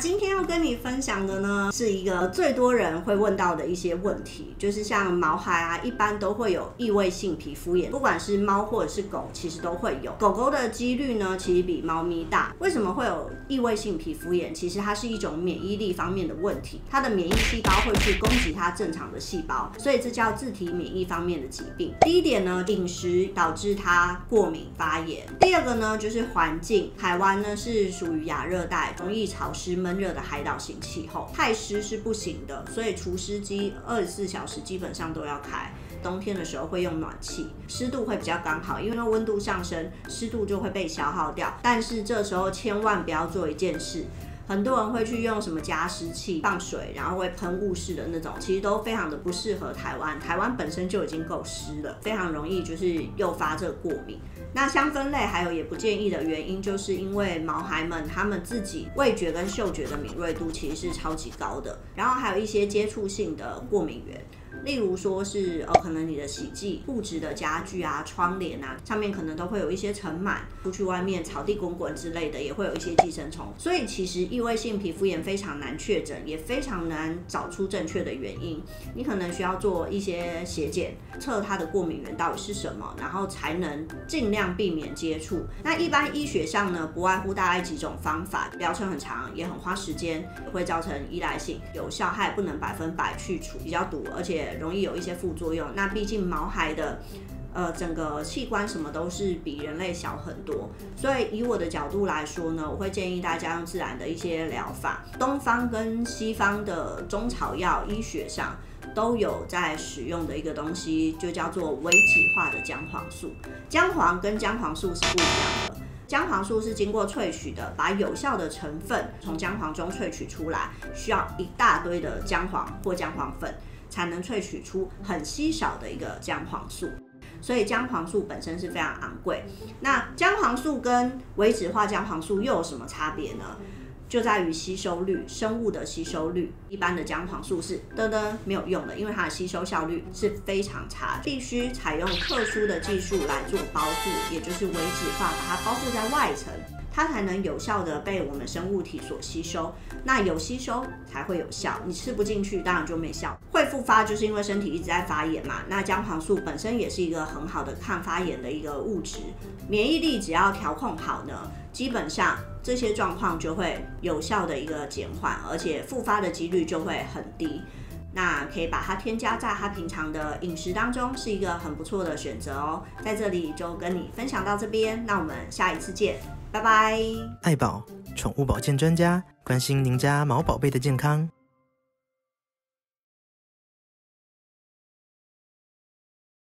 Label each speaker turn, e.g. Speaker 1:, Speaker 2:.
Speaker 1: 今天要跟你分享的呢，是一个最多人会问到的一些问题，就是像毛孩啊，一般都会有异位性皮肤炎，不管是猫或者是狗，其实都会有。狗狗的几率呢，其实比猫咪大。为什么会有异位性皮肤炎？其实它是一种免疫力方面的问题，它的免疫细胞会去攻击它正常的细胞，所以这叫自体免疫方面的疾病。第一点呢，饮食导致它过敏发炎。第二个呢，就是环境，台湾呢是属于亚热带，容易潮湿闷闷热的海岛型气候，太湿是不行的，所以除湿机二十四小时基本上都要开。冬天的时候会用暖气，湿度会比较刚好，因为温度上升，湿度就会被消耗掉。但是这时候千万不要做一件事。很多人会去用什么加湿器放水，然后会喷雾式的那种，其实都非常的不适合台湾。台湾本身就已经够湿了，非常容易就是诱发这个过敏。那香氛类还有也不建议的原因，就是因为毛孩们他们自己味觉跟嗅觉的敏锐度其实是超级高的，然后还有一些接触性的过敏源。例如说是呃，可能你的洗剂、布置的家具啊、窗帘啊，上面可能都会有一些尘螨，出去外面草地滚滚之类的，也会有一些寄生虫。所以其实异位性皮肤炎非常难确诊，也非常难找出正确的原因。你可能需要做一些血检，测它的过敏源到底是什么，然后才能尽量避免接触。那一般医学上呢，不外乎大概几种方法，疗程很长，也很花时间，也会造成依赖性，有效害不能百分百去除，比较堵，而且。容易有一些副作用。那毕竟毛孩的呃整个器官什么都是比人类小很多，所以以我的角度来说呢，我会建议大家用自然的一些疗法。东方跟西方的中草药医学上都有在使用的一个东西，就叫做微脂化的姜黄素。姜黄跟姜黄素是不一样的，姜黄素是经过萃取的，把有效的成分从姜黄中萃取出来，需要一大堆的姜黄或姜黄粉。才能萃取出很稀少的一个姜黄素，所以姜黄素本身是非常昂贵。那姜黄素跟微脂化姜黄素又有什么差别呢？就在于吸收率，生物的吸收率。一般的姜黄素是噔噔没有用的，因为它的吸收效率是非常差，必须采用特殊的技术来做包覆，也就是微脂化，把它包覆在外层。它才能有效的被我们生物体所吸收，那有吸收才会有效。你吃不进去，当然就没效。会复发就是因为身体一直在发炎嘛。那姜黄素本身也是一个很好的抗发炎的一个物质，免疫力只要调控好呢，基本上这些状况就会有效的一个减缓，而且复发的几率就会很低。那可以把它添加在他平常的饮食当中，是一个很不错的选择哦。在这里就跟你分享到这边，那我们下一次见。拜拜！
Speaker 2: 爱宝宠物保健专家，关心您家毛宝贝的健康。